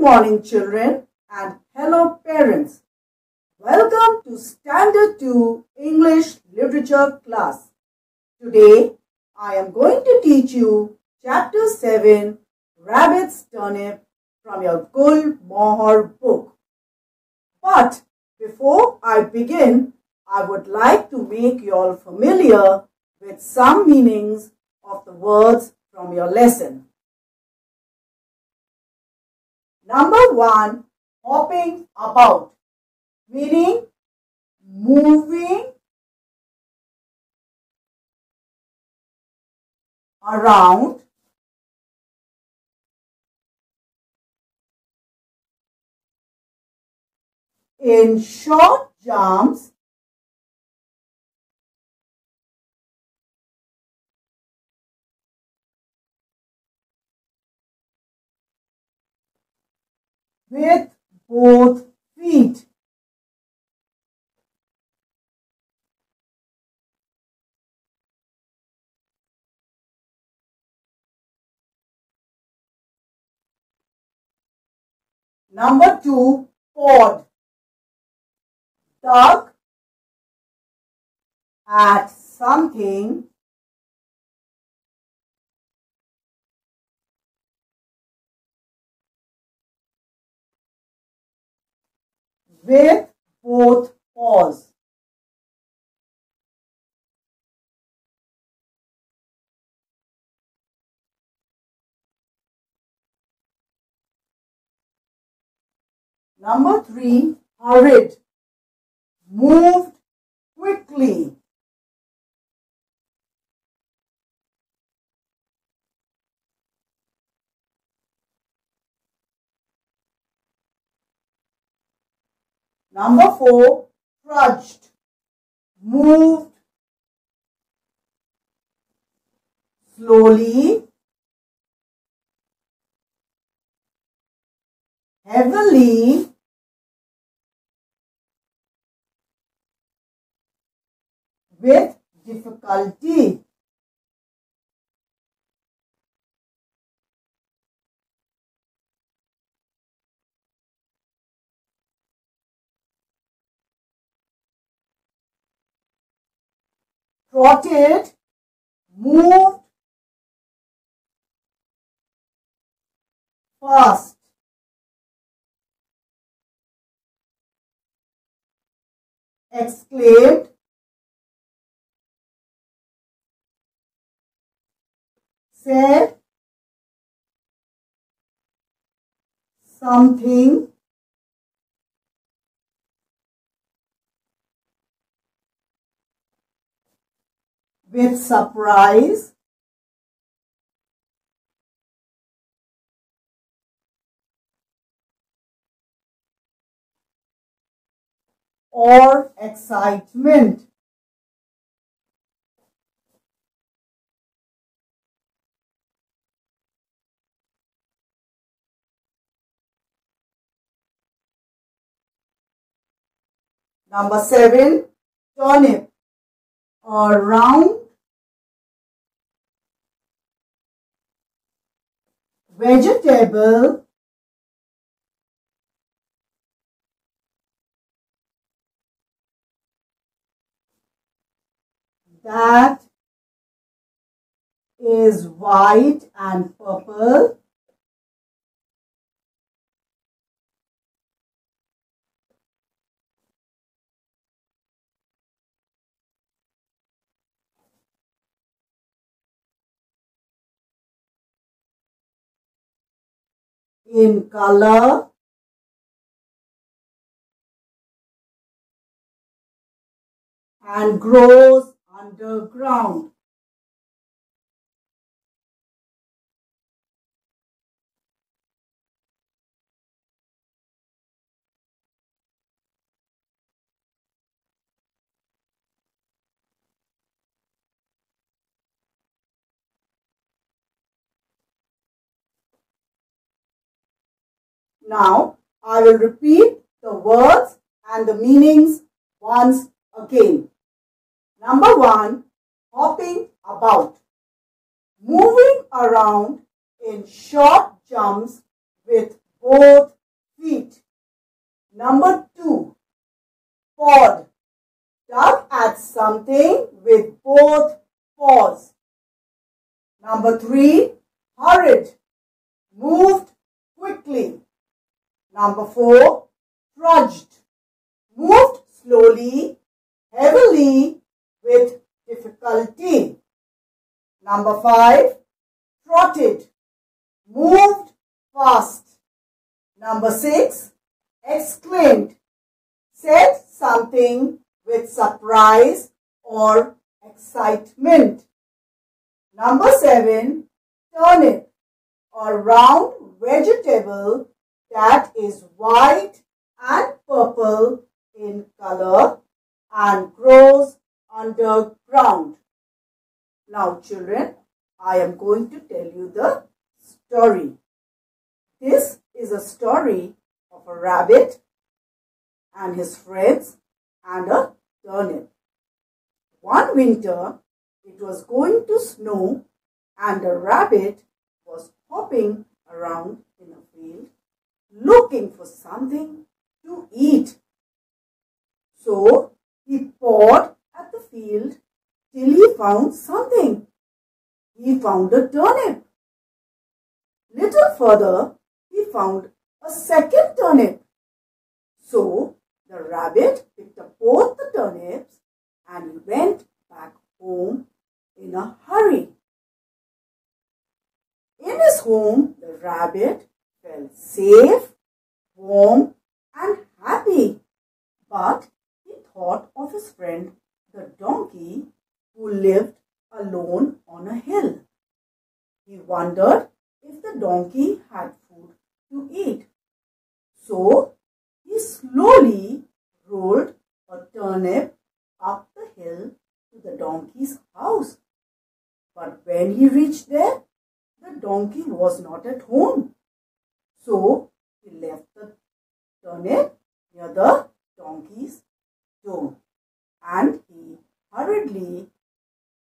Good morning, children, and hello, parents. Welcome to Standard 2 English Literature class. Today, I am going to teach you Chapter 7 Rabbit's Turnip from your Gul Mohar book. But before I begin, I would like to make you all familiar with some meanings of the words from your lesson. Number one, hopping about, meaning moving around. In short jumps with both feet. Number two, pawed. Tug at something with both paws. Number three, hurried, moved quickly. Number four, trudged, moved slowly, heavily, with difficulty. Trotted, moved fast. Exclaimed, said something with surprise or excitement. Number seven, turnip, a round vegetable. That is white and purple in color and grows underground. Now, I will repeat the words and the meanings once again. Number one, hopping about. Moving around in short jumps with both feet. Number two, pawed. Tug at something with both paws. Number three, hurried. Moved quickly. Number four, trudged. Moved slowly, heavily, with difficulty. Number five, trotted. Moved fast. Number six, exclaimed. Said something with surprise or excitement. Number seven, turnip, or round vegetable that is white and purple in color and grows underground. Now children, I am going to tell you the story. This is a story of a rabbit and his friends and a turnip. One winter, it was going to snow and a rabbit was hopping around in a field looking for something to eat. So he pawed at the field till he found something. He found a turnip. Little further, he found a second turnip. So the rabbit picked up both the turnips and went back home in a hurry. In his home, the rabbit felt safe, warm, and happy. But he thought of his friend the donkey who lived alone on a hill. He wondered if the donkey had food to eat. So he slowly rolled a turnip up the hill to the donkey's house. But when he reached there, the donkey was not at home. So he left the turnip near the donkey's door and he hurriedly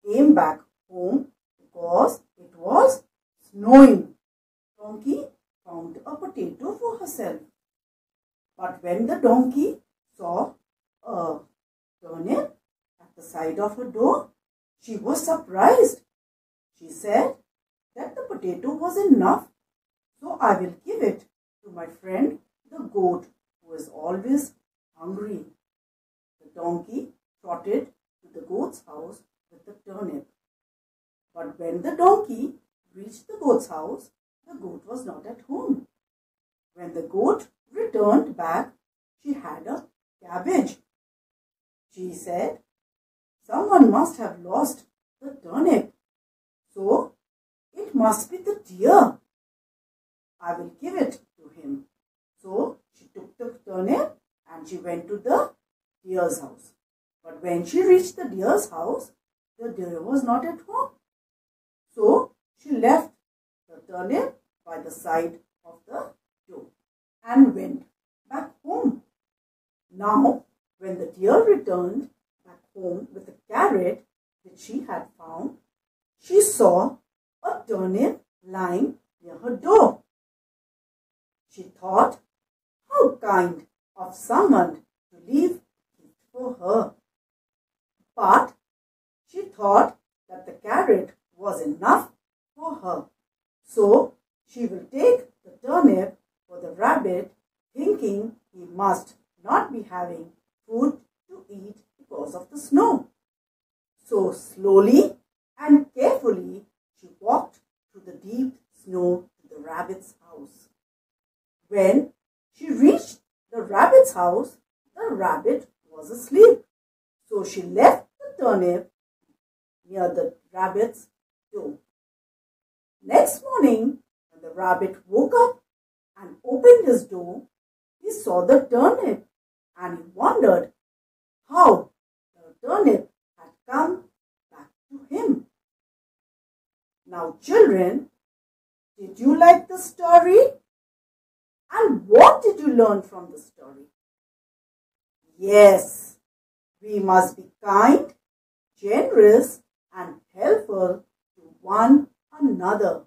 came back home because it was snowing. Donkey found a potato for herself. But when the donkey saw a turnip at the side of her door, she was surprised. She said that the potato was enough, so I will give it to my friend the goat who is always hungry. The donkey trotted to the goat's house with the turnip. But when the donkey reached the goat's house, the goat was not at home. When the goat returned back, she had a cabbage. She said, Someone must have lost the turnip. So it must be the deer. I will give it to him. So she took the turnip and she went to the deer's house. But when she reached the deer's house, the deer was not at home. So she left the turnip by the side of the door and went back home. Now, when the deer returned back home with the carrot that she had found, she saw a turnip lying near her door. She thought, how kind of someone to leave it for her. But she thought that the carrot was enough for her. So she will take the turnip for the rabbit, thinking he must not be having food to eat because of the snow. So slowly and carefully she walked through the deep snow to the rabbit's house. When she reached the rabbit's house, the rabbit was asleep. So she left the turnip near the rabbit's door. Next morning, when the rabbit woke up and opened his door, he saw the turnip and he wondered how the turnip had come back to him. Now, children, did you like the story? And what did you learn from the story? Yes, we must be kind, generous, and helpful to one another.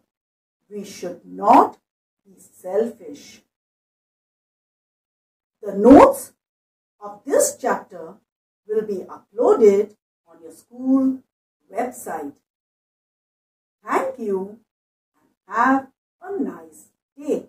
We should not be selfish. The notes of this chapter will be uploaded on your school website. Thank you and have a nice day.